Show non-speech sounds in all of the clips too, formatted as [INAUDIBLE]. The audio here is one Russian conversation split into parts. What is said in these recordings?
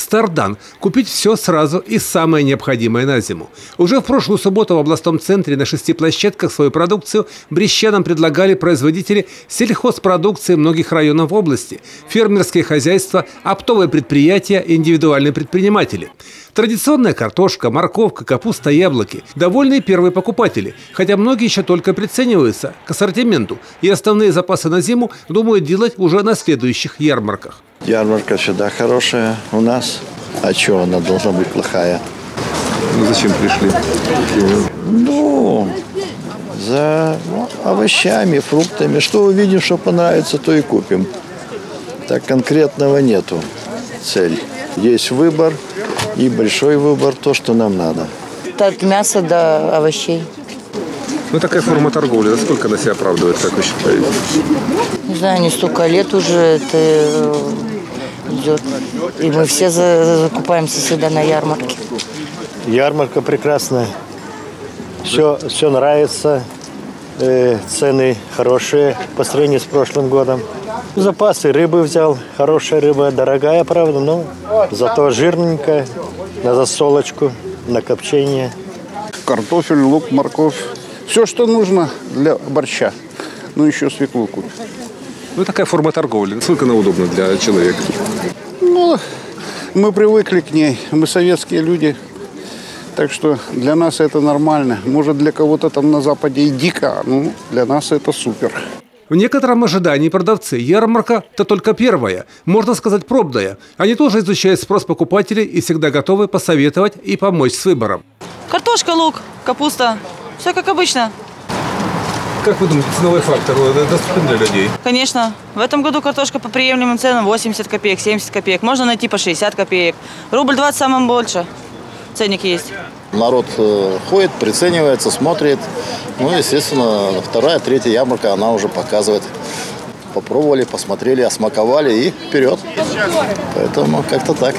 Стардан – купить все сразу и самое необходимое на зиму. Уже в прошлую субботу в областном центре на шести площадках свою продукцию брещанам предлагали производители сельхозпродукции многих районов области, фермерские хозяйства, оптовые предприятия, индивидуальные предприниматели. Традиционная картошка, морковка, капуста, яблоки – довольные первые покупатели, хотя многие еще только прицениваются к ассортименту и основные запасы на зиму думают делать уже на следующих ярмарках. Ярмарка всегда хорошая у нас. А что она должна быть плохая? Ну, зачем пришли? Ну, за овощами, фруктами. Что увидим, что понравится, то и купим. Так конкретного нету цель. Есть выбор и большой выбор, то, что нам надо. От мяса до овощей. Ну, такая форма торговли, насколько она себя оправдывает, как вы считаете? Не знаю, не столько лет уже это э, идет. И мы все закупаемся всегда на ярмарке. Ярмарка прекрасная. Все, все нравится. Э, цены хорошие по сравнению с прошлым годом. Запасы рыбы взял. Хорошая рыба, дорогая, правда, но зато жирненькая. На засолочку, на копчение. Картофель, лук, морковь. Все, что нужно для борща. Ну, еще свеклу купить. Ну, такая форма торговли. Насколько она удобна для человека? Ну, мы привыкли к ней. Мы советские люди. Так что для нас это нормально. Может, для кого-то там на Западе и дико, ну, для нас это супер. В некотором ожидании продавцы ярмарка – это только первая, можно сказать, пробная. Они тоже изучают спрос покупателей и всегда готовы посоветовать и помочь с выбором. Картошка, лук, капуста. Все как обычно. Как вы думаете, ценовой фактор доступен для людей? Конечно. В этом году картошка по приемлемым ценам 80 копеек, 70 копеек. Можно найти по 60 копеек. Рубль 20 самым больше. Ценник есть. Народ э, ходит, приценивается, смотрит. Ну, естественно, вторая, третья ярмарка, она уже показывает. Попробовали, посмотрели, осмаковали и вперед. Поэтому как-то так.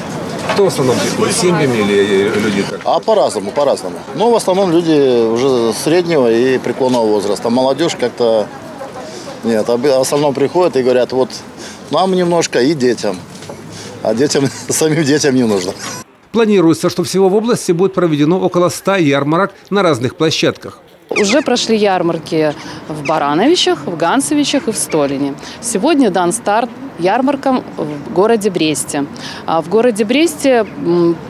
Кто в основном приходит? Семьями или люди как? А по-разному, по-разному. Ну, в основном люди уже среднего и преклонного возраста. Молодежь как-то... Нет, а в основном приходят и говорят, вот нам немножко и детям. А детям, [LAUGHS] самим детям не нужно. Планируется, что всего в области будет проведено около 100 ярмарок на разных площадках. Уже прошли ярмарки в Барановичах, в Гансовичах и в Столине. Сегодня дан старт ярмаркам в городе Бресте. А в городе Бресте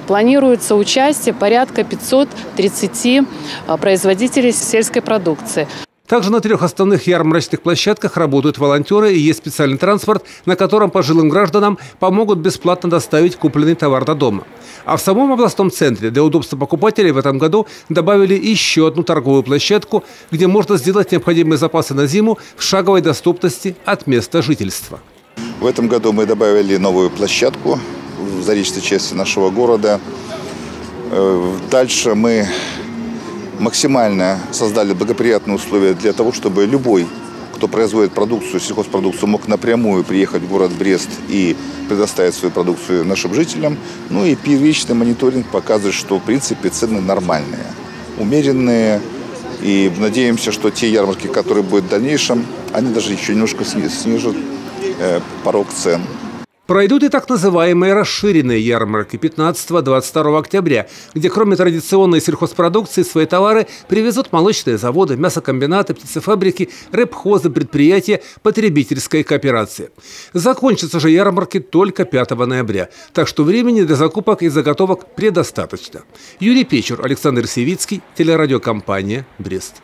планируется участие порядка 530 а, производителей сельской продукции. Также на трех основных ярмарочных площадках работают волонтеры и есть специальный транспорт, на котором пожилым гражданам помогут бесплатно доставить купленный товар до дома. А в самом областном центре для удобства покупателей в этом году добавили еще одну торговую площадку, где можно сделать необходимые запасы на зиму в шаговой доступности от места жительства. В этом году мы добавили новую площадку в заречной части нашего города. Э, дальше мы максимально создали благоприятные условия для того, чтобы любой, кто производит продукцию, сельхозпродукцию, мог напрямую приехать в город Брест и предоставить свою продукцию нашим жителям. Ну и первичный мониторинг показывает, что в принципе цены нормальные, умеренные. И надеемся, что те ярмарки, которые будут в дальнейшем, они даже еще немножко снижат э, порог цен. Пройдут и так называемые расширенные ярмарки 15-22 октября, где кроме традиционной сельхозпродукции свои товары привезут молочные заводы, мясокомбинаты, птицефабрики, рыбхозы, предприятия, потребительская кооперация. Закончатся же ярмарки только 5 ноября, так что времени для закупок и заготовок предостаточно. Юрий Печур, Александр Севицкий, телерадиокомпания «Брест».